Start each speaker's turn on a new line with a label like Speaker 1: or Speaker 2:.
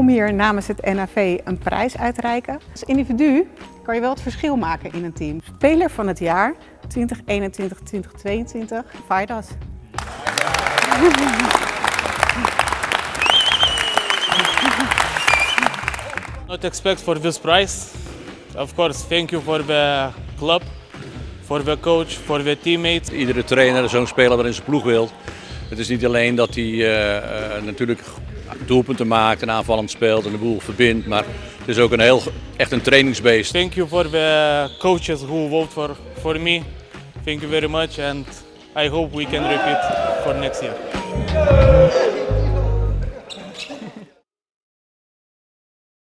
Speaker 1: hier namens het NAV een prijs uitreiken. Als individu kan je wel het verschil maken in een team. Speler van het jaar 2021-2022, Vaidas.
Speaker 2: Not expect for this prize. Of course, thank you for the club, for the coach, for the teammates.
Speaker 3: Iedere trainer zo'n speler waarin zijn ploeg wil. Het is niet alleen dat hij uh, uh, natuurlijk doelpunten maakt en aanvallend speelt en de boel verbindt, maar het is ook een heel, echt een trainingsbeest.
Speaker 2: Thank you for the coaches who vote for, for me. Thank you very much and I hope we can repeat for next year.